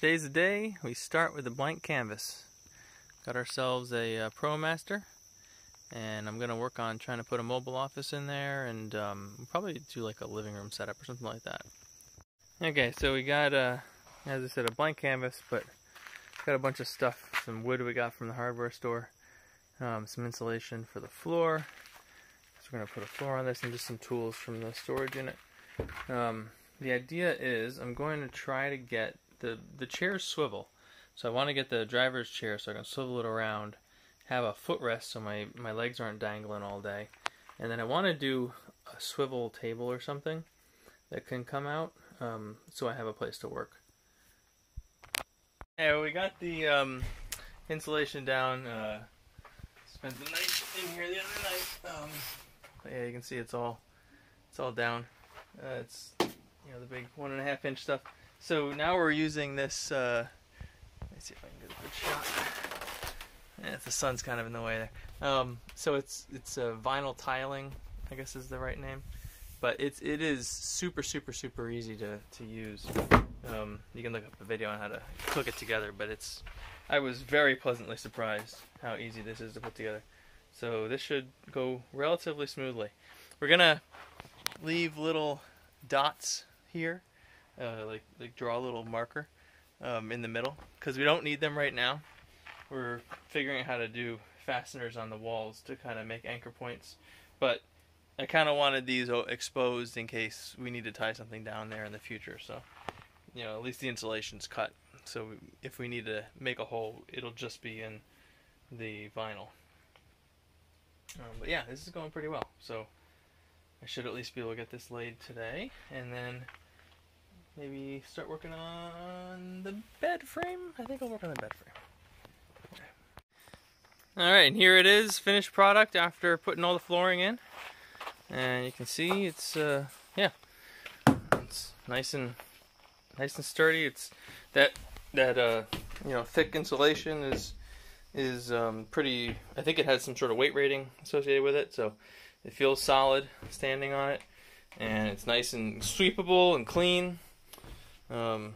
Today's the day we start with a blank canvas. Got ourselves a uh, ProMaster and I'm going to work on trying to put a mobile office in there and um, probably do like a living room setup or something like that. Okay, so we got, uh, as I said, a blank canvas, but got a bunch of stuff, some wood we got from the hardware store, um, some insulation for the floor. So we're going to put a floor on this and just some tools from the storage unit. Um, the idea is I'm going to try to get the the chairs swivel. So I want to get the driver's chair so I can swivel it around, have a footrest so my, my legs aren't dangling all day. And then I want to do a swivel table or something that can come out um, so I have a place to work. Yeah, we got the um, insulation down. Uh, spent the night in here the other night. Um, yeah, you can see it's all it's all down. Uh, it's you know the big one and a half inch stuff. So now we're using this. Uh, let me see if I can get a good shot. Yeah, the sun's kind of in the way there. Um, so it's it's a vinyl tiling, I guess is the right name, but it's it is super super super easy to to use. Um, you can look up a video on how to cook it together, but it's I was very pleasantly surprised how easy this is to put together. So this should go relatively smoothly. We're gonna leave little dots here, uh, like like draw a little marker um, in the middle because we don't need them right now. We're figuring out how to do fasteners on the walls to kind of make anchor points, but I kind of wanted these exposed in case we need to tie something down there in the future. So, you know, at least the insulation's cut. So if we need to make a hole, it'll just be in the vinyl. Um, but yeah, this is going pretty well. So I should at least be able to get this laid today, and then maybe start working on the bed frame. I think I'll work on the bed frame. Okay. All right, and here it is, finished product after putting all the flooring in. And you can see it's, uh, yeah, it's nice and nice and sturdy. It's that that uh, you know thick insulation is is um, pretty. I think it has some sort of weight rating associated with it, so it feels solid standing on it, and it's nice and sweepable and clean. Um,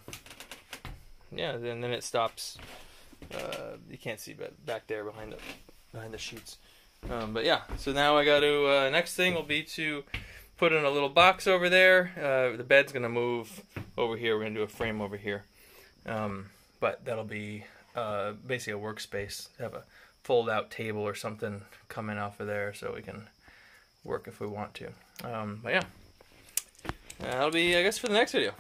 yeah, and then it stops. Uh, you can't see but back there behind the behind the sheets. Um, but yeah, so now I got to. Uh, next thing will be to put in a little box over there. Uh, the bed's gonna move over here. We're gonna do a frame over here, um, but that'll be uh, basically a workspace. Have a fold-out table or something coming off of there, so we can work if we want to. Um, but yeah, that'll be, I guess, for the next video.